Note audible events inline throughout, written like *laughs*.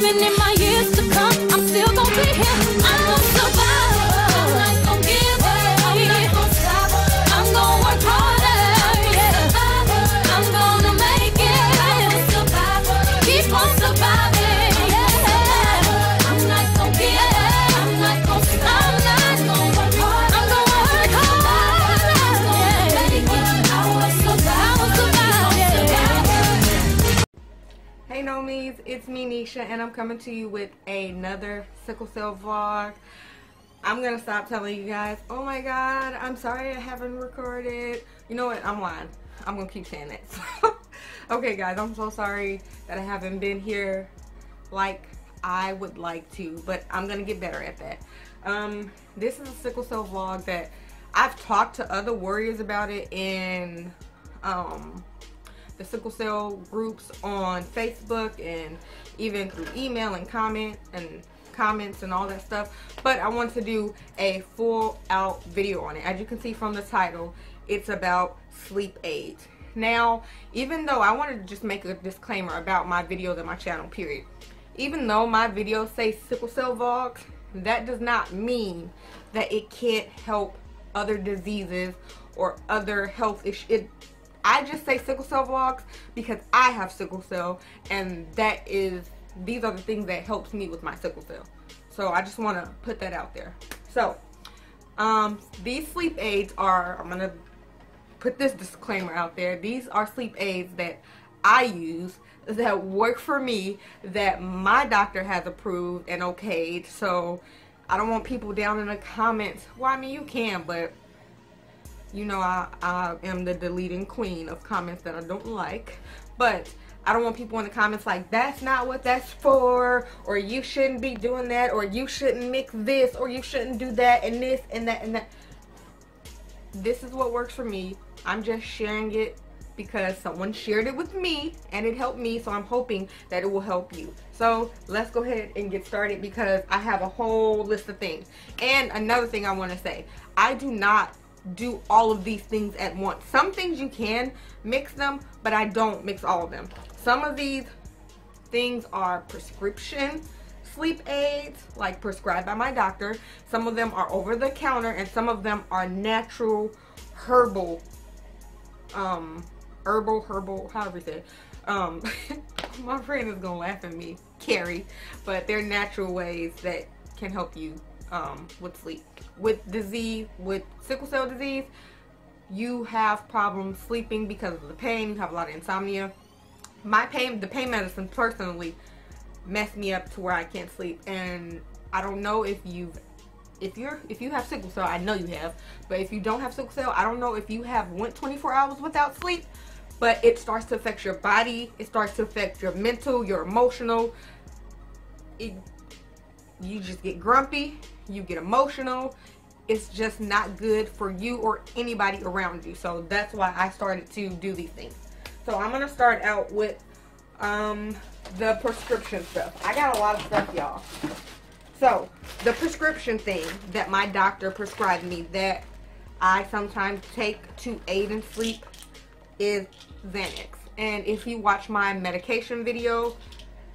Even in my Hey Nomies, it's me Nesha and I'm coming to you with another sickle cell vlog. I'm gonna stop telling you guys, oh my god, I'm sorry I haven't recorded. You know what, I'm lying. I'm gonna keep saying that. *laughs* okay guys, I'm so sorry that I haven't been here like I would like to, but I'm gonna get better at that. Um, this is a sickle cell vlog that I've talked to other warriors about it in um the sickle cell groups on Facebook and even through email and comment and comments and all that stuff. But I want to do a full out video on it. As you can see from the title, it's about sleep aid Now, even though I want to just make a disclaimer about my videos and my channel, period. Even though my videos say sickle cell vlogs, that does not mean that it can't help other diseases or other health issues. I just say sickle cell vlogs because I have sickle cell and that is these are the things that helps me with my sickle cell. So I just want to put that out there. So um these sleep aids are I'm going to put this disclaimer out there. These are sleep aids that I use that work for me that my doctor has approved and okayed. So I don't want people down in the comments. Well, I mean you can, but you know I, I am the deleting queen of comments that I don't like. But I don't want people in the comments like, that's not what that's for, or you shouldn't be doing that, or you shouldn't mix this, or you shouldn't do that, and this, and that, and that. This is what works for me. I'm just sharing it because someone shared it with me, and it helped me, so I'm hoping that it will help you. So let's go ahead and get started because I have a whole list of things. And another thing I want to say, I do not do all of these things at once. Some things you can mix them, but I don't mix all of them. Some of these things are prescription sleep aids, like prescribed by my doctor. Some of them are over the counter, and some of them are natural herbal, um, herbal, herbal, however you say it. Um, *laughs* my friend is gonna laugh at me, Carrie, but they're natural ways that can help you um, with sleep. With disease, with sickle cell disease, you have problems sleeping because of the pain. You have a lot of insomnia. My pain, the pain medicine personally messed me up to where I can't sleep. And I don't know if you've, if you're, if you have sickle cell, I know you have. But if you don't have sickle cell, I don't know if you have went 24 hours without sleep. But it starts to affect your body. It starts to affect your mental, your emotional. It, you just get grumpy. You get emotional it's just not good for you or anybody around you. So that's why I started to do these things. So I'm to start out with um, the prescription stuff. I got a lot of stuff, y'all. So the prescription thing that my doctor prescribed me that I sometimes take to aid in sleep is Xanax. And if you watch my medication video,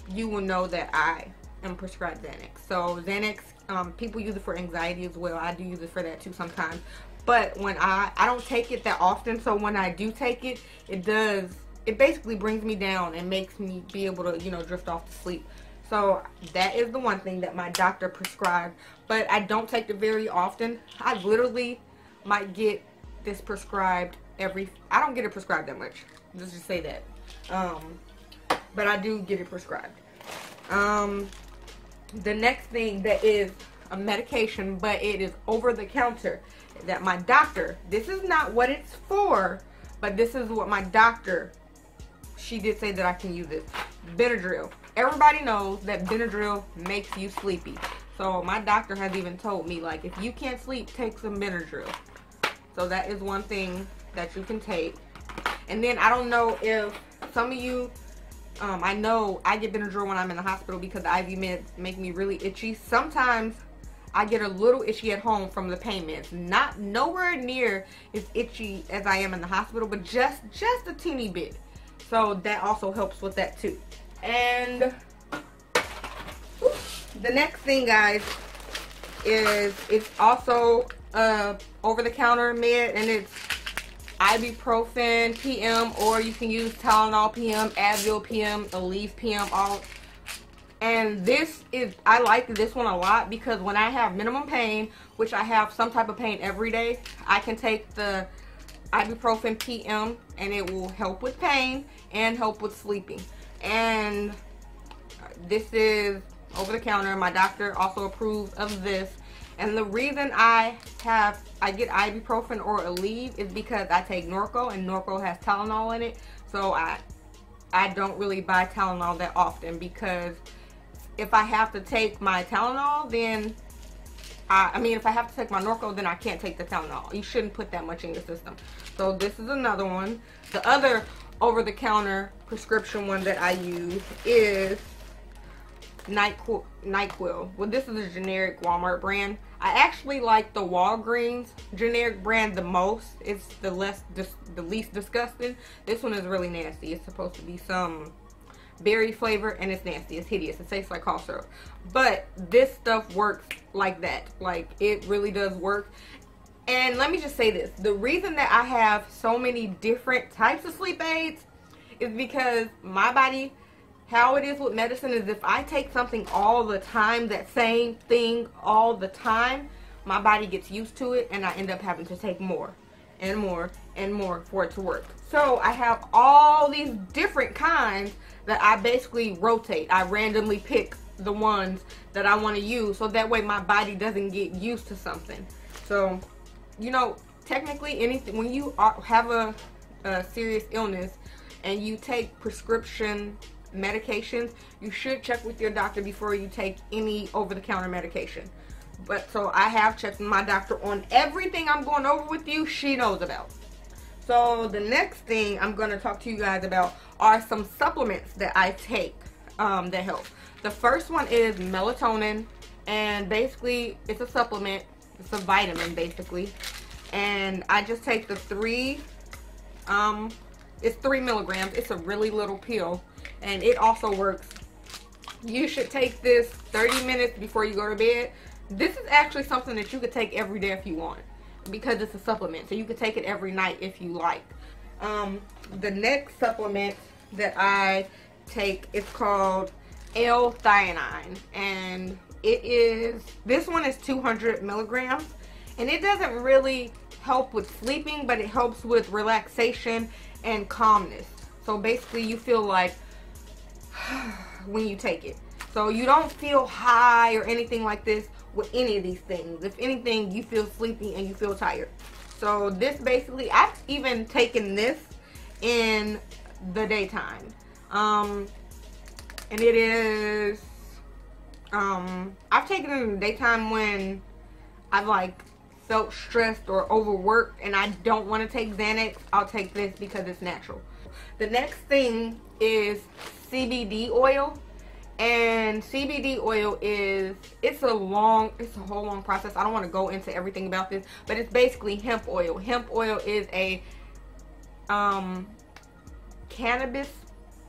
you will know that I am prescribed Xanax. So Xanax um, people use it for anxiety as well. I do use it for that too sometimes. But when I, I don't take it that often, so when I do take it, it does, it basically brings me down and makes me be able to, you know, drift off to sleep. So that is the one thing that my doctor prescribed. But I don't take it very often. I literally might get this prescribed every, I don't get it prescribed that much. Let's just say that. Um, but I do get it prescribed. Um, the next thing that is a medication, but it is over the counter that my doctor, this is not what it's for, but this is what my doctor, she did say that I can use it. Benadryl. Everybody knows that Benadryl makes you sleepy. So my doctor has even told me, like, if you can't sleep, take some Benadryl. So that is one thing that you can take. And then I don't know if some of you um, I know I get Benadryl when I'm in the hospital because the IV meds make me really itchy. Sometimes I get a little itchy at home from the pain meds. Not nowhere near as itchy as I am in the hospital, but just just a teeny bit. So that also helps with that too. And the next thing, guys, is it's also a over-the-counter med, and it's ibuprofen PM, or you can use Tylenol PM, Advil PM, Aleve PM, all. And this is, I like this one a lot because when I have minimum pain, which I have some type of pain every day, I can take the ibuprofen PM and it will help with pain and help with sleeping. And this is over the counter. My doctor also approves of this. And the reason I have I get ibuprofen or Aleve is because I take Norco and Norco has Tylenol in it. So I I don't really buy Tylenol that often because if I have to take my Tylenol, then I, I mean, if I have to take my Norco, then I can't take the Tylenol. You shouldn't put that much in your system. So this is another one. The other over-the-counter prescription one that I use is NyQuil, NyQuil. Well, this is a generic Walmart brand. I actually like the Walgreens generic brand the most. It's the less, the least disgusting. This one is really nasty. It's supposed to be some berry flavor and it's nasty. It's hideous. It tastes like cough syrup. But this stuff works like that. Like it really does work. And let me just say this. The reason that I have so many different types of sleep aids is because my body, how it is with medicine is if I take something all the time, that same thing all the time, my body gets used to it and I end up having to take more and more and more for it to work. So I have all these different kinds that I basically rotate. I randomly pick the ones that I want to use so that way my body doesn't get used to something. So you know, technically anything, when you have a, a serious illness and you take prescription medications, you should check with your doctor before you take any over-the-counter medication. But so I have checked my doctor on everything I'm going over with you, she knows about. So the next thing I'm going to talk to you guys about are some supplements that I take um, that help. The first one is melatonin and basically it's a supplement it's a vitamin basically. And I just take the three, um, it's three milligrams. It's a really little pill. And it also works. You should take this 30 minutes before you go to bed. This is actually something that you could take every day if you want. Because it's a supplement. So you could take it every night if you like. Um, the next supplement that I take is called L-theanine. And it is, this one is 200 milligrams. And it doesn't really help with sleeping, but it helps with relaxation and calmness. So basically you feel like *sighs* when you take it. So you don't feel high or anything like this with any of these things. If anything, you feel sleepy and you feel tired. So this basically, I've even taken this in the daytime. Um, and it is um, I've taken it in the daytime when I've like felt stressed or overworked and I don't want to take Xanax. I'll take this because it's natural. The next thing is CBD oil. And CBD oil is, it's a long, it's a whole long process. I don't want to go into everything about this, but it's basically hemp oil. Hemp oil is a um, cannabis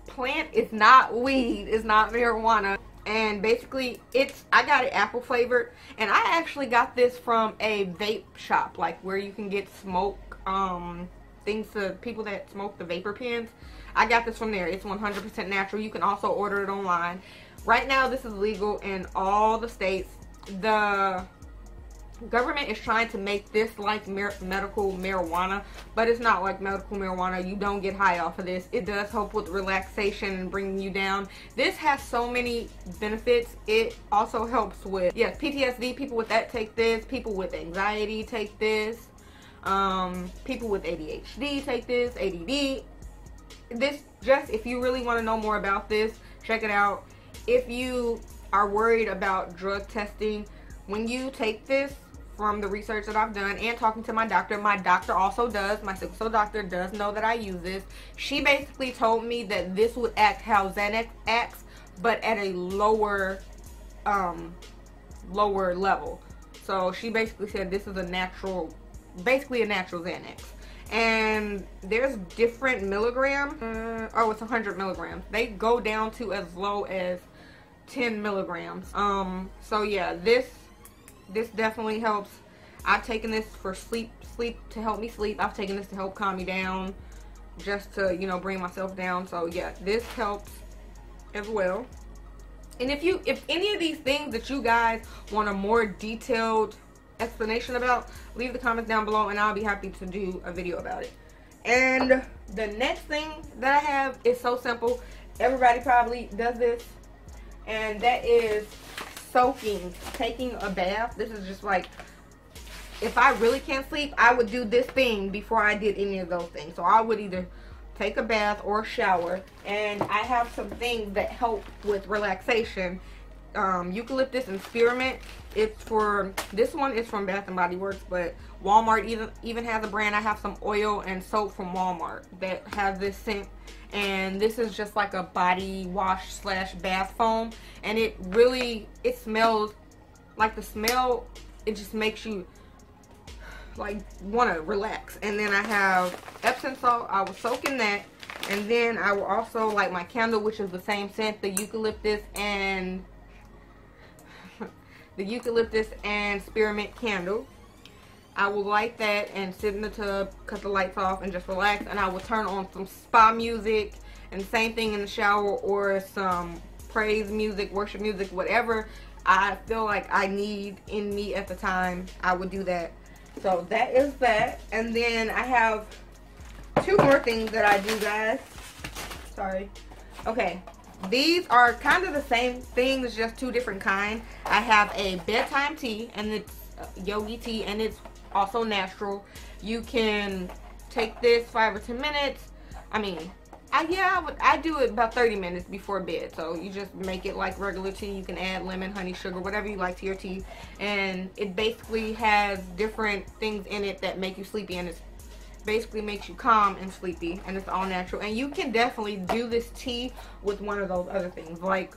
plant. It's not weed. It's not marijuana and basically it's I got it apple flavored. And I actually got this from a vape shop like where you can get smoke um things to people that smoke the vapor pens. I got this from there. It's 100% natural. You can also order it online. Right now this is legal in all the states. The government is trying to make this like medical marijuana but it's not like medical marijuana. You don't get high off of this. It does help with relaxation and bringing you down. This has so many benefits. It also helps with yes ptsd people with that take this. People with anxiety take this. Um, people with adhd take this add this just if you really want to know more about this check it out. If you are worried about drug testing when you take this from the research that I've done and talking to my doctor. My doctor also does, my sickle cell doctor does know that I use this. She basically told me that this would act how Xanax acts, but at a lower, um, lower level. So she basically said this is a natural, basically a natural Xanax. And there's different milligrams. Uh, oh, it's 100 milligrams. They go down to as low as 10 milligrams. Um, so yeah, this this definitely helps. I've taken this for sleep, sleep to help me sleep. I've taken this to help calm me down, just to you know bring myself down. So yeah, this helps as well. And if you, if any of these things that you guys want a more detailed explanation about, leave the comments down below, and I'll be happy to do a video about it. And the next thing that I have is so simple. Everybody probably does this, and that is soaking, taking a bath. This is just like, if I really can't sleep, I would do this thing before I did any of those things. So I would either take a bath or shower, and I have some things that help with relaxation. Um, eucalyptus and spearmint. It's for this one is from Bath and Body Works, but Walmart even even has a brand. I have some oil and soap from Walmart that have this scent. And this is just like a body wash slash bath foam. And it really it smells like the smell it just makes you like want to relax. And then I have Epsom salt. I will soak in that. And then I will also like my candle which is the same scent the eucalyptus and the eucalyptus and spearmint candle I will light that and sit in the tub, cut the lights off, and just relax. And I will turn on some spa music and same thing in the shower or some praise music, worship music, whatever I feel like I need in me at the time, I would do that. So that is that. And then I have two more things that I do, guys. Sorry. Okay. These are kind of the same things, just two different kind. I have a bedtime tea, and it's uh, yogi tea, and it's also natural. You can take this five or ten minutes. I mean, I, yeah, I would. I do it about 30 minutes before bed. So you just make it like regular tea. You can add lemon, honey, sugar, whatever you like to your tea, and it basically has different things in it that make you sleepy, and it basically makes you calm and sleepy, and it's all natural. And you can definitely do this tea with one of those other things, like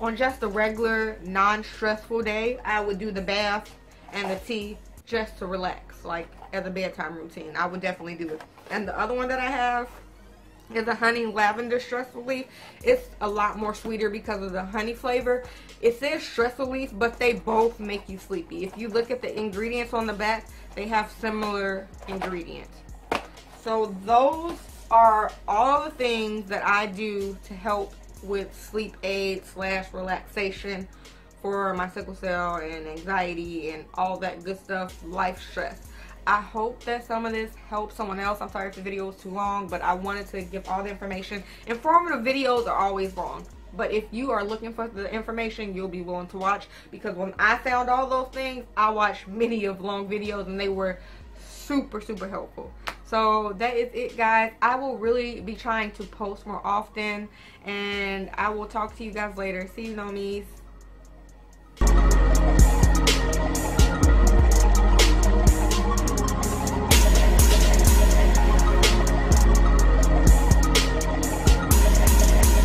on just a regular, non-stressful day, I would do the bath and the tea just to relax, like as a bedtime routine. I would definitely do it. And the other one that I have is a honey lavender stress relief. It's a lot more sweeter because of the honey flavor. It says stress relief, but they both make you sleepy. If you look at the ingredients on the back, they have similar ingredients. So those are all the things that I do to help with sleep aid slash relaxation for my sickle cell and anxiety and all that good stuff, life stress. I hope that some of this helps someone else. I'm sorry if the video was too long, but I wanted to give all the information. Informative videos are always long. But if you are looking for the information, you'll be willing to watch. Because when I found all those things, I watched many of long videos and they were super, super helpful. So that is it, guys. I will really be trying to post more often. And I will talk to you guys later. See you, Nomies.